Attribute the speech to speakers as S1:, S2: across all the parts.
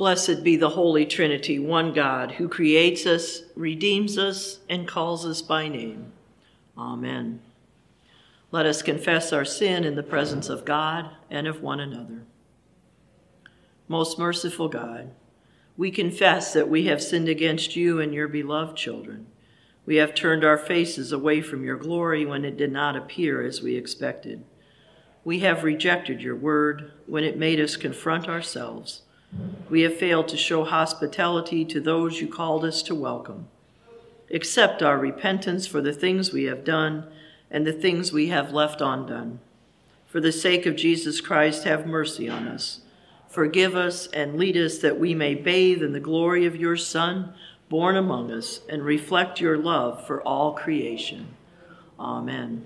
S1: Blessed be the Holy Trinity, one God, who creates us, redeems us, and calls us by name. Amen. Let us confess our sin in the presence of God and of one another. Most merciful God, we confess that we have sinned against you and your beloved children. We have turned our faces away from your glory when it did not appear as we expected. We have rejected your word when it made us confront ourselves. We have failed to show hospitality to those you called us to welcome. Accept our repentance for the things we have done and the things we have left undone. For the sake of Jesus Christ, have mercy on us. Forgive us and lead us that we may bathe in the glory of your Son, born among us, and reflect your love for all creation. Amen.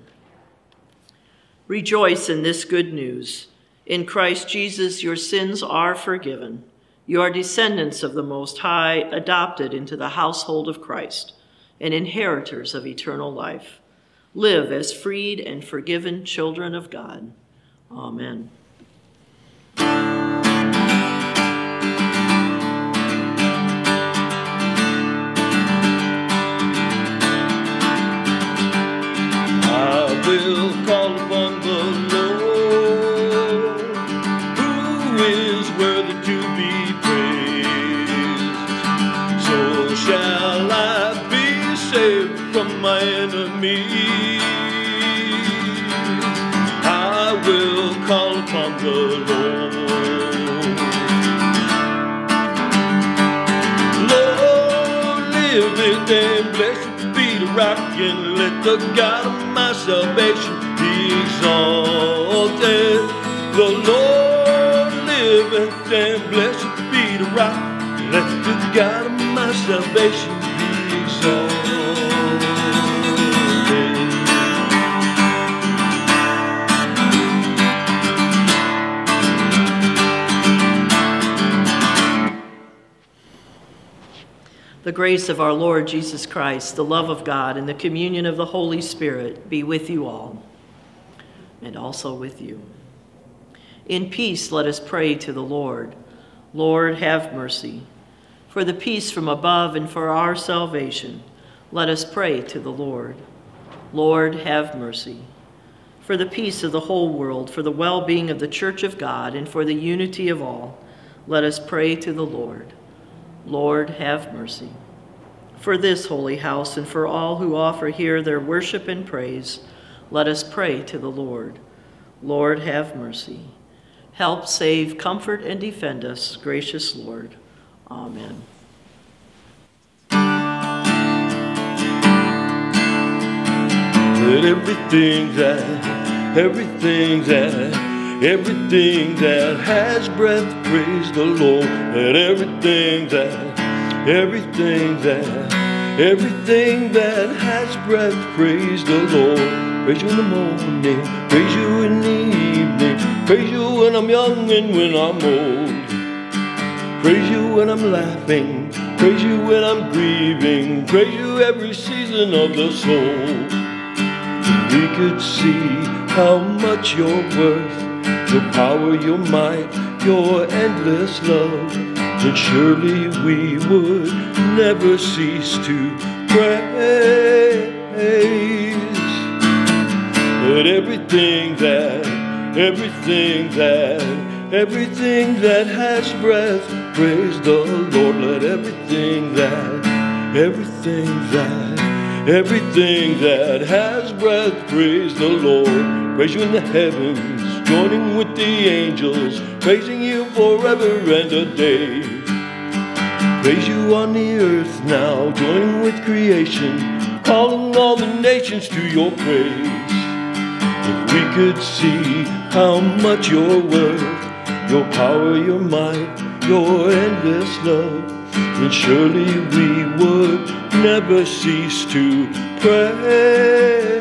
S1: Rejoice in this good news. In Christ Jesus, your sins are forgiven. You are descendants of the Most High, adopted into the household of Christ, and inheritors of eternal life. Live as freed and forgiven children of God. Amen.
S2: I will enemies. I will call upon the Lord. Lord, live it and blessed be the rock and let the God of my salvation be exalted. The Lord liveth and blessed be the rock. Let the God of my salvation
S1: The grace of our Lord Jesus Christ, the love of God, and the communion of the Holy Spirit be with you all, and also with you. In peace, let us pray to the Lord. Lord, have mercy. For the peace from above and for our salvation, let us pray to the Lord. Lord, have mercy. For the peace of the whole world, for the well being of the Church of God, and for the unity of all, let us pray to the Lord. Lord, have mercy. For this holy house and for all who offer here their worship and praise, let us pray to the Lord. Lord, have mercy. Help, save, comfort, and defend us, gracious Lord. Amen.
S2: Let everything that, everything that, everything that has breath praise the Lord. Let everything that, everything that, everything that has breath praise the Lord. Praise you in the morning, praise you in the evening, praise you when I'm young and when I'm old. Praise you when I'm laughing, praise you when I'm grieving, praise you every season of the soul. We could see how much you're worth, your power, your might, your endless love, then surely we would never cease to praise. But everything that, everything that, everything that has breath, praise the Lord. Let everything that, everything that, everything that has breath, praise the Lord. Praise you in the heavens, joining with the angels, praising you forever and a day. Praise you on the earth now, joining with creation, calling all the nations to your praise. If we could see how much you're worth, your power, your might, your endless love, then surely we would never cease to praise.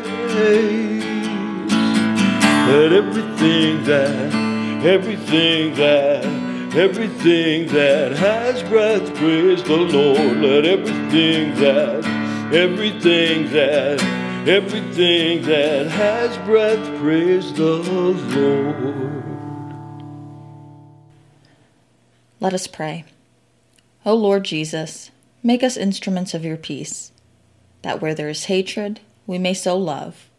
S2: Let everything that, everything that, everything that has breath praise the Lord. Let everything that, everything that, everything that has breath praise the Lord.
S3: Let us pray. O Lord Jesus, make us instruments of your peace, that where there is hatred, we may sow love,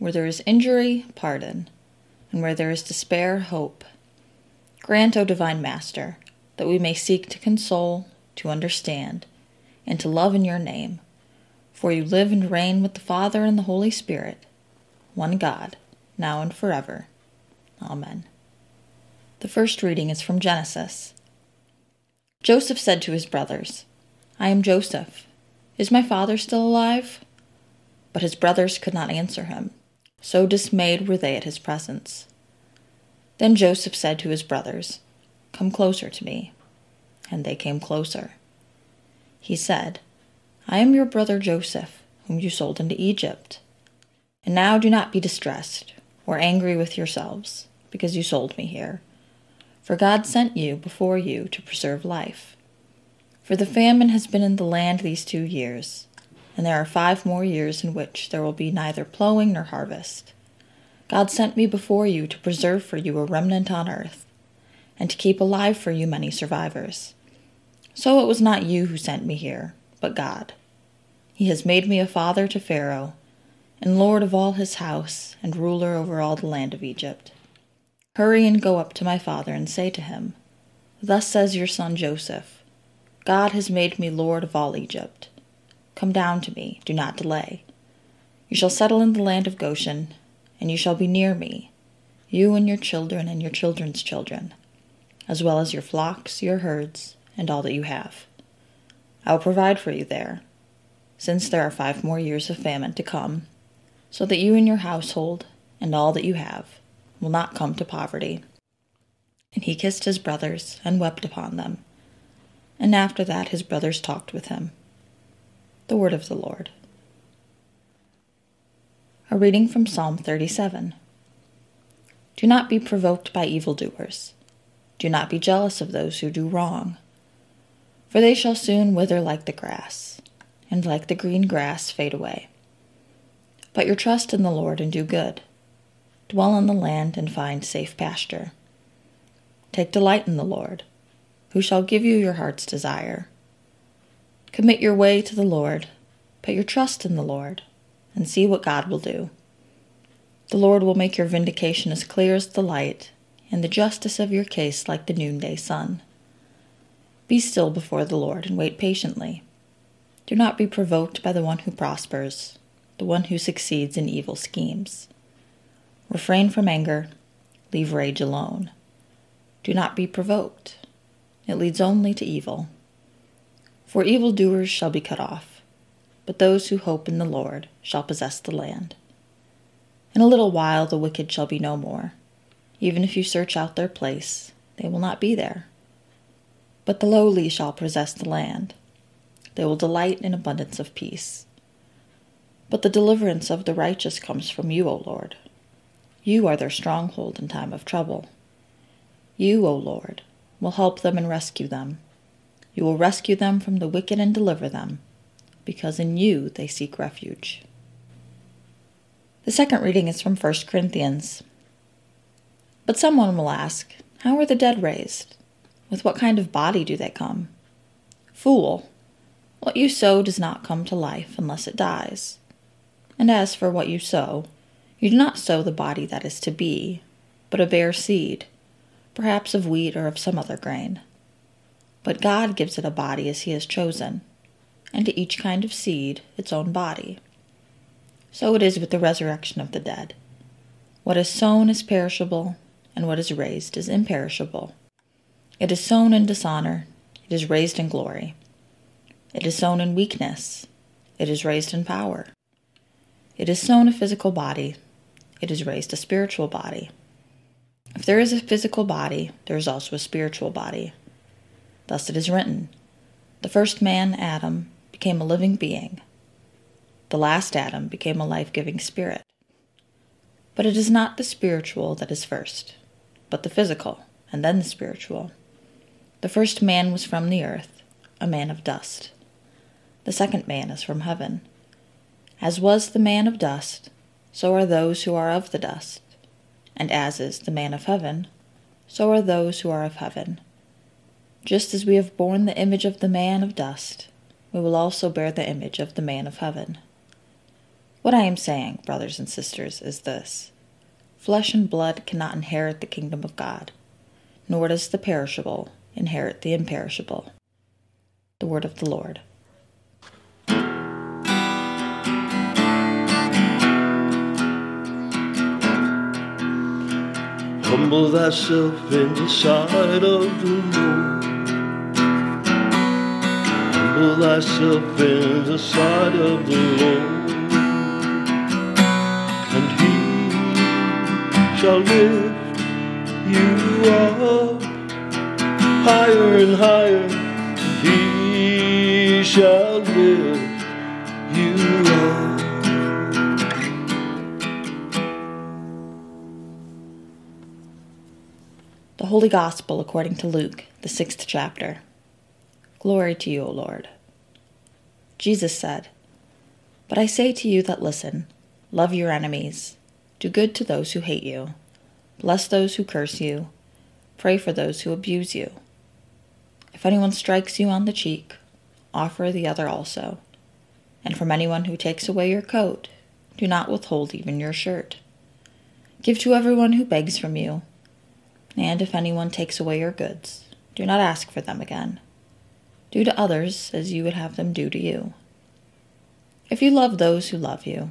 S3: where there is injury, pardon, and where there is despair, hope. Grant, O divine Master, that we may seek to console, to understand, and to love in your name. For you live and reign with the Father and the Holy Spirit, one God, now and forever. Amen. The first reading is from Genesis. Joseph said to his brothers, I am Joseph. Is my father still alive? But his brothers could not answer him. So dismayed were they at his presence. Then Joseph said to his brothers, Come closer to me. And they came closer. He said, I am your brother Joseph, whom you sold into Egypt. And now do not be distressed or angry with yourselves, because you sold me here. For God sent you before you to preserve life. For the famine has been in the land these two years, and there are five more years in which there will be neither plowing nor harvest. God sent me before you to preserve for you a remnant on earth, and to keep alive for you many survivors. So it was not you who sent me here, but God. He has made me a father to Pharaoh, and lord of all his house, and ruler over all the land of Egypt. Hurry and go up to my father and say to him, Thus says your son Joseph, God has made me lord of all Egypt. Come down to me, do not delay. You shall settle in the land of Goshen, and you shall be near me, you and your children and your children's children, as well as your flocks, your herds, and all that you have. I will provide for you there, since there are five more years of famine to come, so that you and your household and all that you have will not come to poverty. And he kissed his brothers and wept upon them. And after that his brothers talked with him. The word of the Lord. A reading from Psalm 37. Do not be provoked by evildoers. Do not be jealous of those who do wrong. For they shall soon wither like the grass, and like the green grass fade away. But your trust in the Lord and do good Dwell on the land and find safe pasture. Take delight in the Lord, who shall give you your heart's desire. Commit your way to the Lord, put your trust in the Lord, and see what God will do. The Lord will make your vindication as clear as the light, and the justice of your case like the noonday sun. Be still before the Lord and wait patiently. Do not be provoked by the one who prospers, the one who succeeds in evil schemes. Refrain from anger, leave rage alone. Do not be provoked, it leads only to evil. For evildoers shall be cut off, but those who hope in the Lord shall possess the land. In a little while the wicked shall be no more. Even if you search out their place, they will not be there. But the lowly shall possess the land. They will delight in abundance of peace. But the deliverance of the righteous comes from you, O Lord. You are their stronghold in time of trouble. You, O Lord, will help them and rescue them. You will rescue them from the wicked and deliver them, because in you they seek refuge. The second reading is from 1 Corinthians. But someone will ask, How are the dead raised? With what kind of body do they come? Fool! What you sow does not come to life unless it dies. And as for what you sow, you do not sow the body that is to be, but a bare seed, perhaps of wheat or of some other grain. But God gives it a body as He has chosen, and to each kind of seed its own body. So it is with the resurrection of the dead. What is sown is perishable, and what is raised is imperishable. It is sown in dishonor, it is raised in glory. It is sown in weakness, it is raised in power. It is sown a physical body, it is raised a spiritual body. If there is a physical body, there is also a spiritual body. Thus it is written The first man, Adam, became a living being. The last Adam became a life giving spirit. But it is not the spiritual that is first, but the physical, and then the spiritual. The first man was from the earth, a man of dust. The second man is from heaven. As was the man of dust, so are those who are of the dust. And as is the man of heaven, so are those who are of heaven. Just as we have borne the image of the man of dust, we will also bear the image of the man of heaven. What I am saying, brothers and sisters, is this flesh and blood cannot inherit the kingdom of God, nor does the perishable inherit the imperishable. The word of the Lord.
S2: Humble thyself in the sight of the Lord. Humble thyself in the sight of the Lord. And he shall lift you up higher and higher. He shall lift you up.
S3: The Holy Gospel according to Luke, the sixth chapter. Glory to you, O Lord. Jesus said, But I say to you that listen, love your enemies, do good to those who hate you, bless those who curse you, pray for those who abuse you. If anyone strikes you on the cheek, offer the other also. And from anyone who takes away your coat, do not withhold even your shirt. Give to everyone who begs from you and if anyone takes away your goods, do not ask for them again. Do to others as you would have them do to you. If you love those who love you,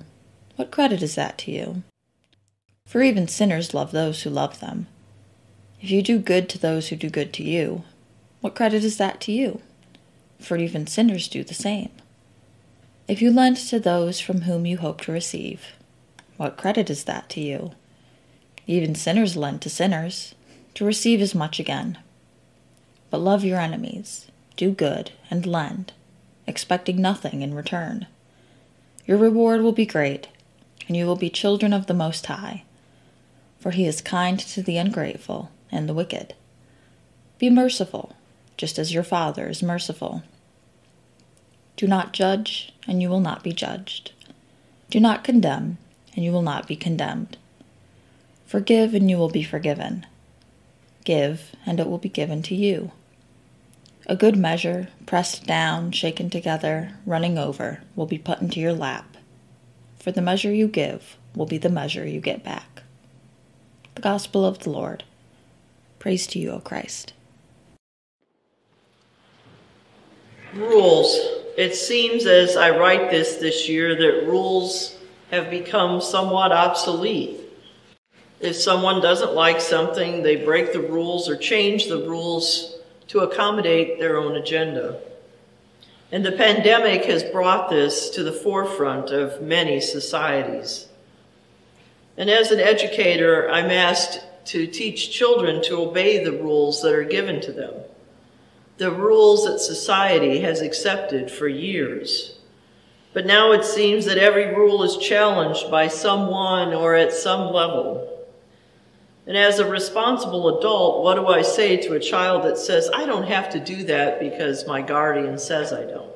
S3: what credit is that to you? For even sinners love those who love them. If you do good to those who do good to you, what credit is that to you? For even sinners do the same. If you lend to those from whom you hope to receive, what credit is that to you? Even sinners lend to sinners, to receive as much again. But love your enemies, do good, and lend, expecting nothing in return. Your reward will be great, and you will be children of the Most High, for he is kind to the ungrateful and the wicked. Be merciful, just as your Father is merciful. Do not judge, and you will not be judged. Do not condemn, and you will not be condemned. Forgive, and you will be forgiven. Give, and it will be given to you. A good measure, pressed down, shaken together, running over, will be put into your lap. For the measure you give will be the measure you get back. The Gospel of the Lord. Praise to you, O Christ.
S1: Rules. It seems as I write this this year that rules have become somewhat obsolete. If someone doesn't like something, they break the rules or change the rules to accommodate their own agenda. And the pandemic has brought this to the forefront of many societies. And as an educator, I'm asked to teach children to obey the rules that are given to them, the rules that society has accepted for years. But now it seems that every rule is challenged by someone or at some level. And as a responsible adult, what do I say to a child that says, I don't have to do that because my guardian says I don't?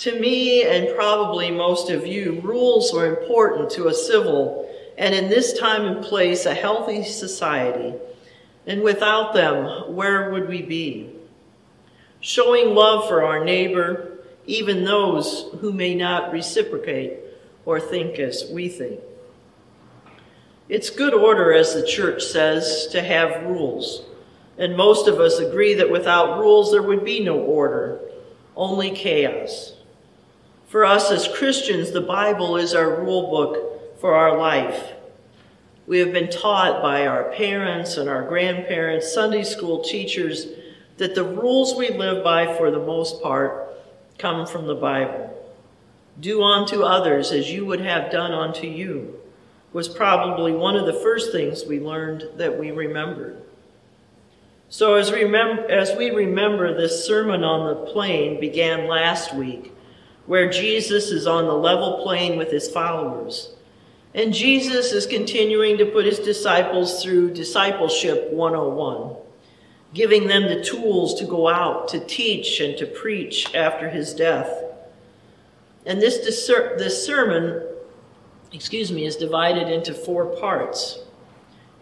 S1: To me, and probably most of you, rules are important to a civil and in this time and place, a healthy society. And without them, where would we be? Showing love for our neighbor, even those who may not reciprocate or think as we think. It's good order, as the church says, to have rules. And most of us agree that without rules there would be no order, only chaos. For us as Christians, the Bible is our rule book for our life. We have been taught by our parents and our grandparents, Sunday school teachers, that the rules we live by for the most part come from the Bible. Do unto others as you would have done unto you was probably one of the first things we learned that we remembered. So as, remember, as we remember this Sermon on the Plain began last week, where Jesus is on the level plane with his followers. And Jesus is continuing to put his disciples through Discipleship 101, giving them the tools to go out, to teach, and to preach after his death. And this, this sermon excuse me, is divided into four parts.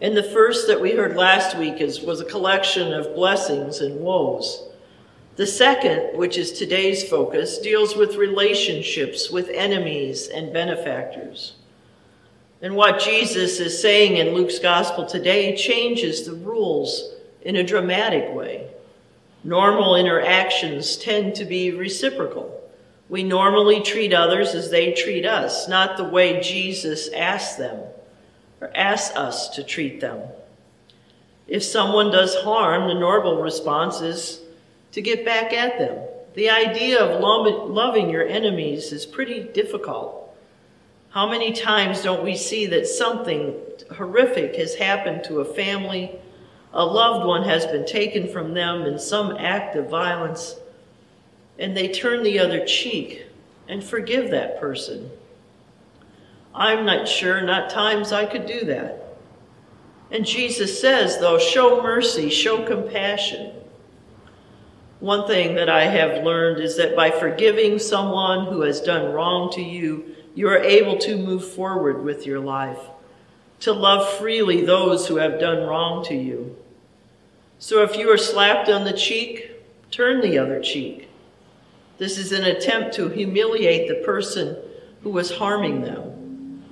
S1: And the first that we heard last week is, was a collection of blessings and woes. The second, which is today's focus, deals with relationships with enemies and benefactors. And what Jesus is saying in Luke's gospel today changes the rules in a dramatic way. Normal interactions tend to be reciprocal. We normally treat others as they treat us, not the way Jesus asks them or asks us to treat them. If someone does harm, the normal response is to get back at them. The idea of loving your enemies is pretty difficult. How many times don't we see that something horrific has happened to a family, a loved one has been taken from them in some act of violence, and they turn the other cheek and forgive that person? I'm not sure, not times I could do that. And Jesus says, though, show mercy, show compassion. One thing that I have learned is that by forgiving someone who has done wrong to you, you are able to move forward with your life, to love freely those who have done wrong to you. So if you are slapped on the cheek, turn the other cheek. This is an attempt to humiliate the person who was harming them.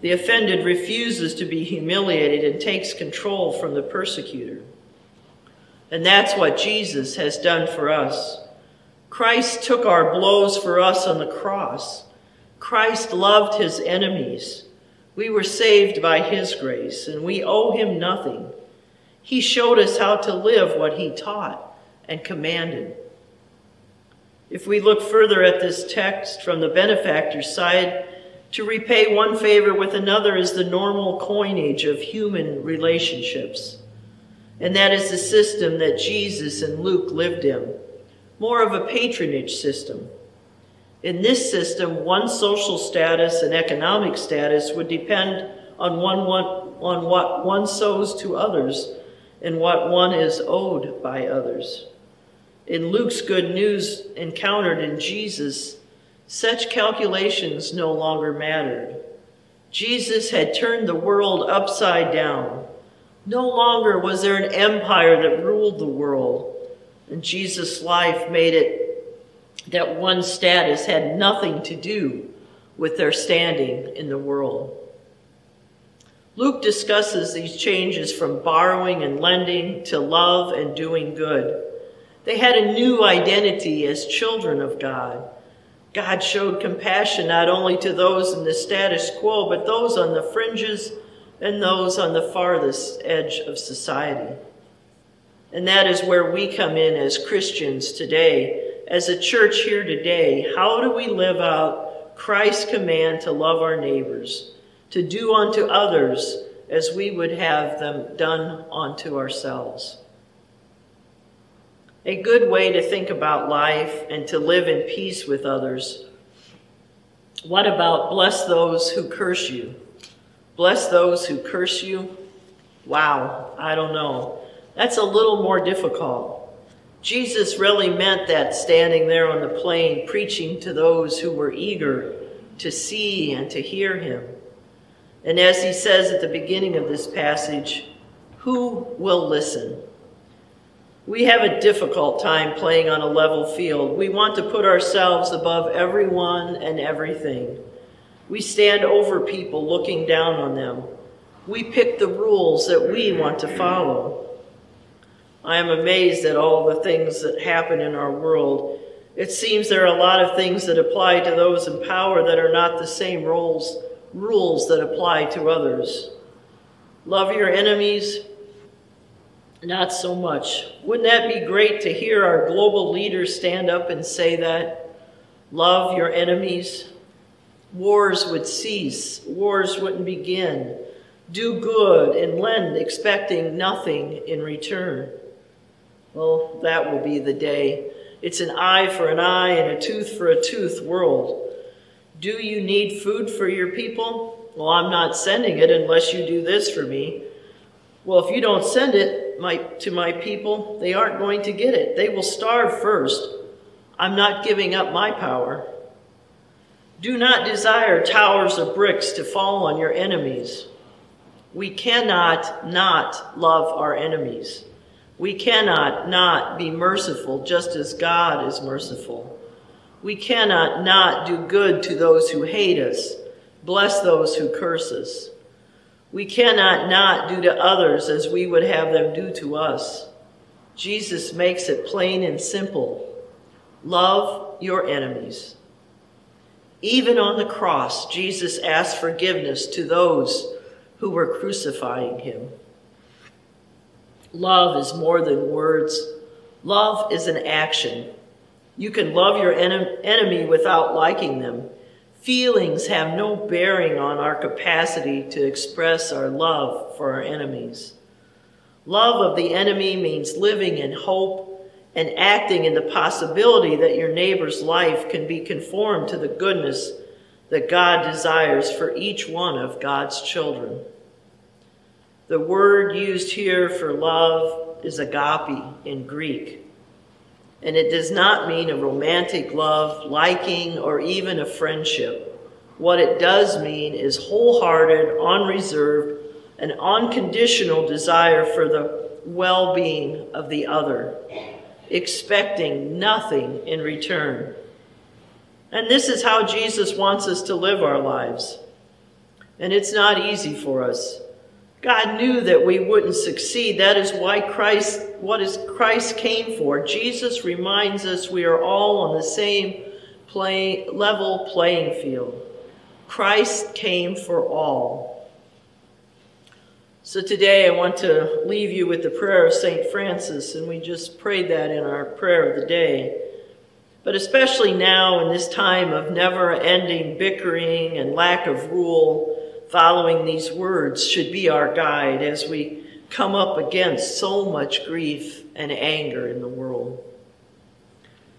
S1: The offended refuses to be humiliated and takes control from the persecutor. And that's what Jesus has done for us. Christ took our blows for us on the cross. Christ loved his enemies. We were saved by his grace, and we owe him nothing. He showed us how to live what he taught and commanded. If we look further at this text from the benefactor's side, to repay one favor with another is the normal coinage of human relationships. And that is the system that Jesus and Luke lived in, more of a patronage system. In this system, one social status and economic status would depend on, one, one, on what one sows to others and what one is owed by others. In Luke's good news encountered in Jesus, such calculations no longer mattered. Jesus had turned the world upside down. No longer was there an empire that ruled the world. And Jesus' life made it that one status had nothing to do with their standing in the world. Luke discusses these changes from borrowing and lending to love and doing good. They had a new identity as children of God. God showed compassion not only to those in the status quo, but those on the fringes and those on the farthest edge of society. And that is where we come in as Christians today, as a church here today. How do we live out Christ's command to love our neighbors, to do unto others as we would have them done unto ourselves? A good way to think about life and to live in peace with others. What about bless those who curse you? Bless those who curse you? Wow, I don't know. That's a little more difficult. Jesus really meant that standing there on the plain, preaching to those who were eager to see and to hear him. And as he says at the beginning of this passage, who will listen? We have a difficult time playing on a level field. We want to put ourselves above everyone and everything. We stand over people looking down on them. We pick the rules that we want to follow. I am amazed at all the things that happen in our world. It seems there are a lot of things that apply to those in power that are not the same rules, rules that apply to others. Love your enemies, not so much. Wouldn't that be great to hear our global leaders stand up and say that? Love your enemies. Wars would cease. Wars wouldn't begin. Do good and lend, expecting nothing in return. Well, that will be the day. It's an eye for an eye and a tooth for a tooth world. Do you need food for your people? Well, I'm not sending it unless you do this for me. Well, if you don't send it my, to my people, they aren't going to get it. They will starve first. I'm not giving up my power. Do not desire towers of bricks to fall on your enemies. We cannot not love our enemies. We cannot not be merciful just as God is merciful. We cannot not do good to those who hate us, bless those who curse us. We cannot not do to others as we would have them do to us. Jesus makes it plain and simple. Love your enemies. Even on the cross, Jesus asked forgiveness to those who were crucifying him. Love is more than words. Love is an action. You can love your en enemy without liking them. Feelings have no bearing on our capacity to express our love for our enemies. Love of the enemy means living in hope and acting in the possibility that your neighbor's life can be conformed to the goodness that God desires for each one of God's children. The word used here for love is agape in Greek, and it does not mean a romantic love, liking, or even a friendship. What it does mean is wholehearted, unreserved, and unconditional desire for the well being of the other expecting nothing in return. And this is how Jesus wants us to live our lives. And it's not easy for us. God knew that we wouldn't succeed. That is why Christ, what is Christ came for. Jesus reminds us we are all on the same play, level playing field. Christ came for all. So today I want to leave you with the prayer of St. Francis, and we just prayed that in our prayer of the day. But especially now in this time of never-ending bickering and lack of rule, following these words should be our guide as we come up against so much grief and anger in the world.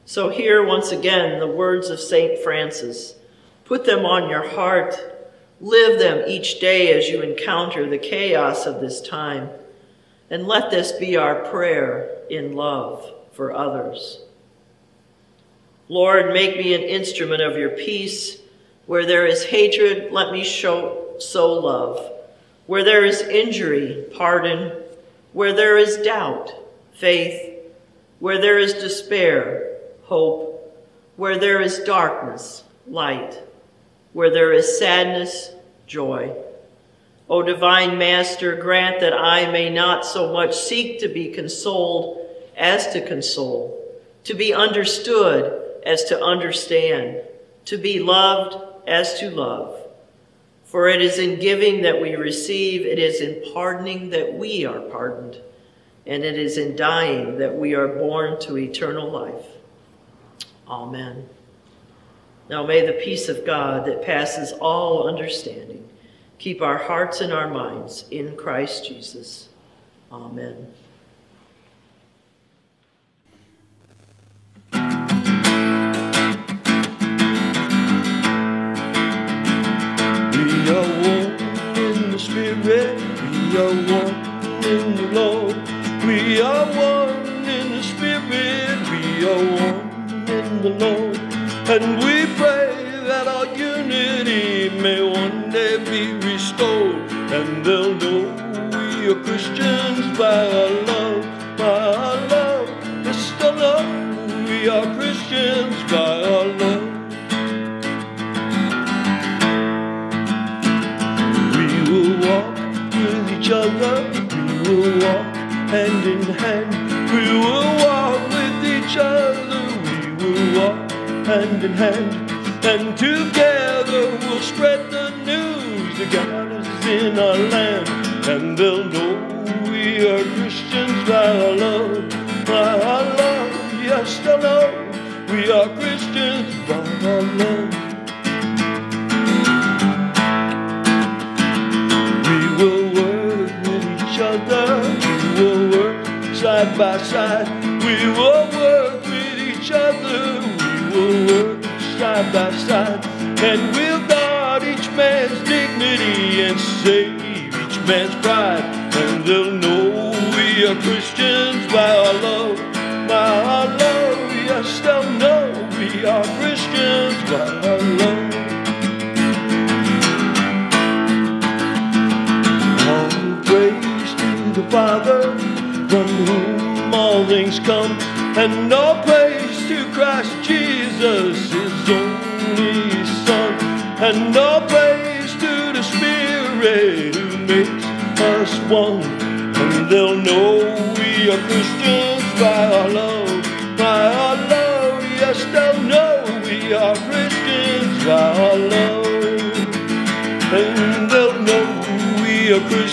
S1: So here once again the words of St. Francis. Put them on your heart Live them each day as you encounter the chaos of this time. And let this be our prayer in love for others. Lord, make me an instrument of your peace. Where there is hatred, let me show, sow love. Where there is injury, pardon. Where there is doubt, faith. Where there is despair, hope. Where there is darkness, light. Where there is sadness, joy. O divine Master, grant that I may not so much seek to be consoled as to console, to be understood as to understand, to be loved as to love. For it is in giving that we receive, it is in pardoning that we are pardoned, and it is in dying that we are born to eternal life. Amen. Now may the peace of God that passes all understanding keep our hearts and our minds in Christ Jesus. Amen.
S2: We are one in the Spirit, we are one in the Lord. And we pray that our unity may one day be restored. And they'll know we are Christians by our love, hand. We will walk with each other, we will walk hand in hand. And together we'll spread the news that God is in our land. And they'll know we are Christians by our love, by our love. Yes, they'll know we are Christians by our love. Side by side. We will work with each other. We will work side by side. And we'll guard each man's dignity and save each man's pride. And they'll know we are Christians by our love, by our love. Yes, they'll know we are Christians by our love. Kings come, and no praise to Christ Jesus, his only Son, and no praise to the Spirit who makes us one, and they'll know we are Christians by our love, by our love. Yes, they'll know we are Christians by our love, and they'll know we are Christians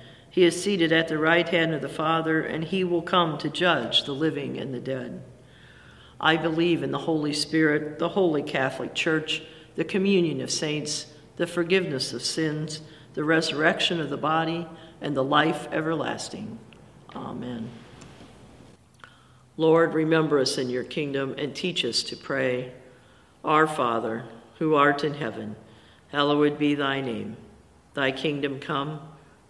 S1: He is seated at the right hand of the Father, and he will come to judge the living and the dead. I believe in the Holy Spirit, the holy Catholic Church, the communion of saints, the forgiveness of sins, the resurrection of the body, and the life everlasting. Amen. Lord, remember us in your kingdom and teach us to pray. Our Father, who art in heaven, hallowed be thy name. Thy kingdom come,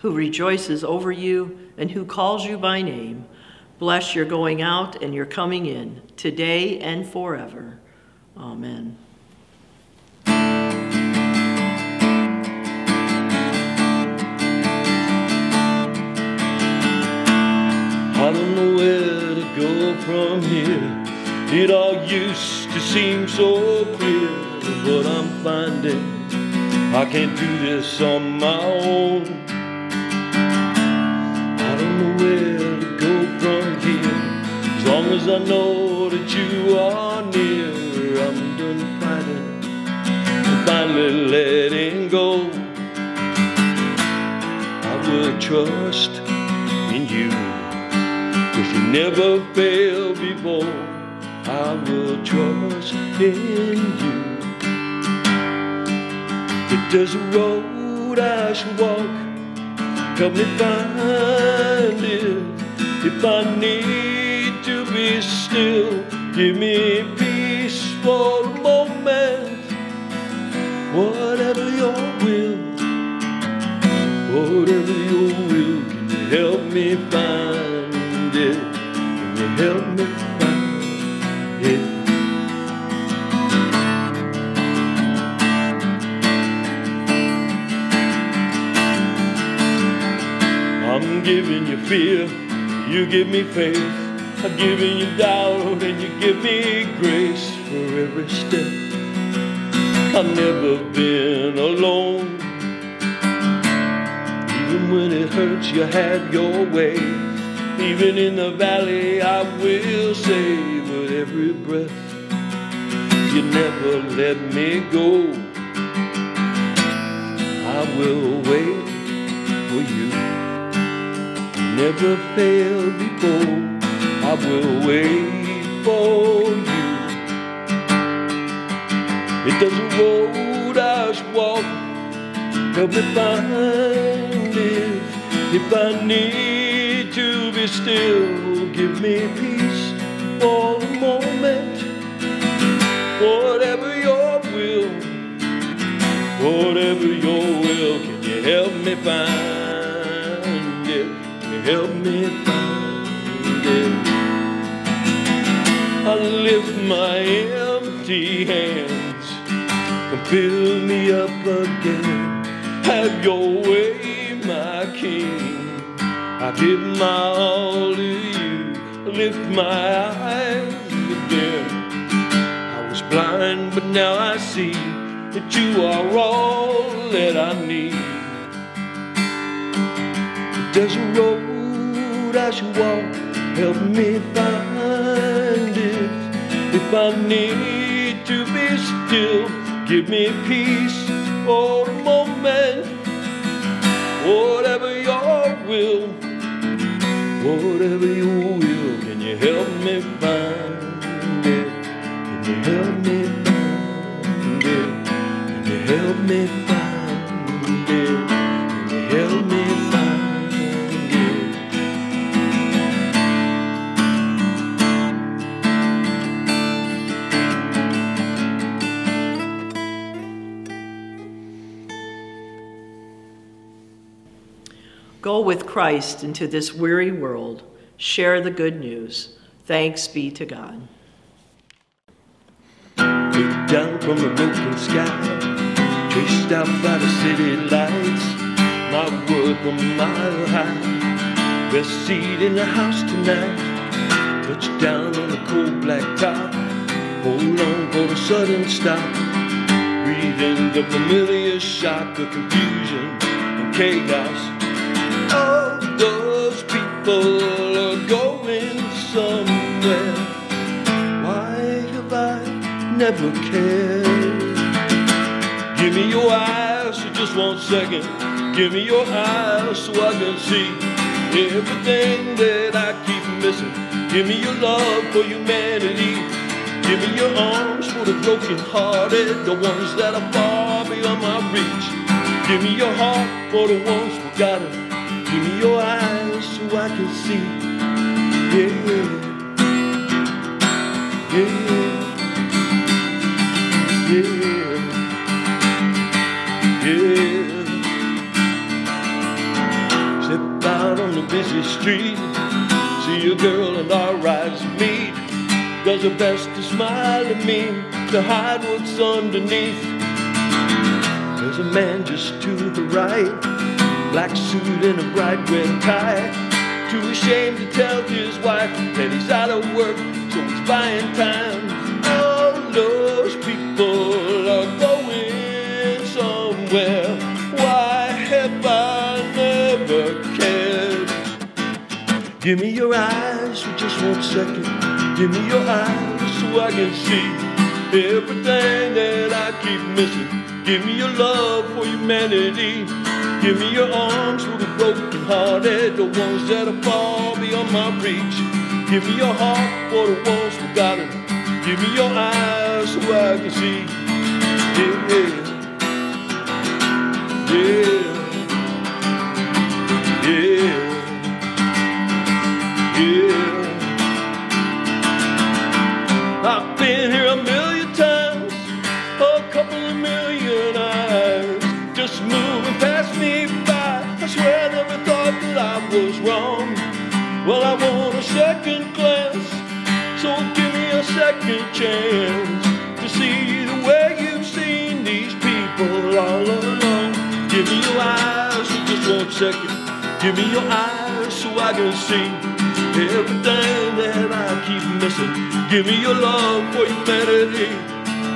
S1: who rejoices over you, and who calls you by name, Bless your going out and your coming in, today and forever. Amen.
S2: I don't know where to go from here. It all used to seem so clear, but I'm finding I can't do this on my own. Know where from here. As long as I know that you are near, I'm done fighting finally letting go. I will trust in you, cause you never failed before. I will trust in you. If there's a road I should walk, help me find it. If I need to be still, give me peace for a moment. Whatever your will, whatever your will, can you help me find it? Can you help fear you give me faith, I'm giving you doubt, and you give me grace for every step. I've never been alone. Even when it hurts, you had your way. Even in the valley, I will say with every breath, you never let me go. I will wait for you never failed before. I will wait for you. There's a road I should walk, help me find it. If I need to be still, give me peace for a moment. Whatever your will, whatever your will, can you help me find? Help me find it. I lift my empty hands and fill me up again. Have your way, my King. I give my all to you. Lift my eyes again. I was blind, but now I see. that you are all that I need. There's a road I should walk, help me find it. If I need to be still, give me peace for a moment. Whatever your will, whatever you will, can you help me find it? Can you help me find it? Can you help me
S1: Christ into this weary world. Share the good news. Thanks be to God.
S2: Look down from a broken sky, chased out by the city lights. My worth a mile high, best seat in the house tonight. Touch down on the cold black top, hold on for the sudden stop. Breathe in the familiar shock of confusion and chaos. All those people are going somewhere. Why have I never cared? Give me your eyes for just one second. Give me your eyes so I can see everything that I keep missing. Give me your love for humanity. Give me your arms for the broken hearted, the ones that are far beyond my reach. Give me your heart for the ones forgotten. Give me your eyes so I can see. Yeah, yeah, yeah. Yeah. Step out on the busy street, see a girl and our eyes meet. Does her best to smile at me, to hide what's underneath. There's a man just to the right, black suit and a bright red tie. Too ashamed to tell his wife that he's out of work, so he's buying time. All those people are going somewhere. Why have I never cared? Give me your eyes for just one second. Give me your eyes so I can see everything that I keep missing. Give me your love for humanity. Give me your arms for the broken hearted, the ones that are far beyond my reach. Give me your heart for the ones forgotten. Give me your eyes so I can see. Yeah, yeah, yeah, yeah. I've a chance to see the way you've seen these people all along. Give me your eyes for just one second. Give me your eyes so I can see everything that I keep missing. Give me your love for humanity.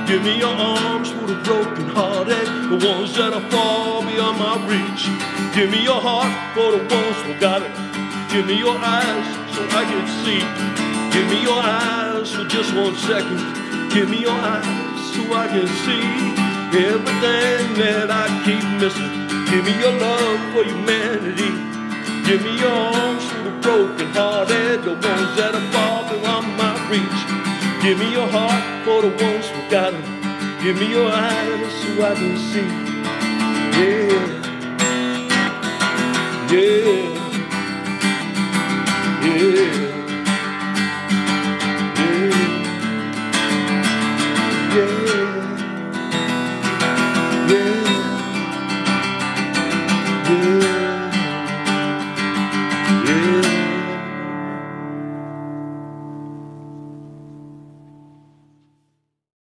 S2: Give me your arms for the broken hearted, the ones that are far beyond my reach. Give me your heart for the ones who got it. Give me your eyes so I can see. Give me your eyes silence for just one second. Give me your eyes so I can see everything that I keep missing. Give me your love for humanity. Give me your arms for the broken hearted, the ones that are far beyond my reach. Give me your heart for the ones forgotten. Give me your eyes so I can see. Yeah. Yeah. Yeah.